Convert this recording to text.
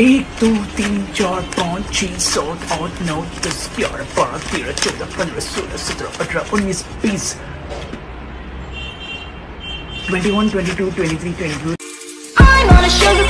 एक दो तीन चार पाँच छः सात आठ नौ दस ग्यारह बारह तेरह चौदह पंद्रह सोलह सत्रह अठारह उन्नीस बीस twenty one twenty two twenty three twenty two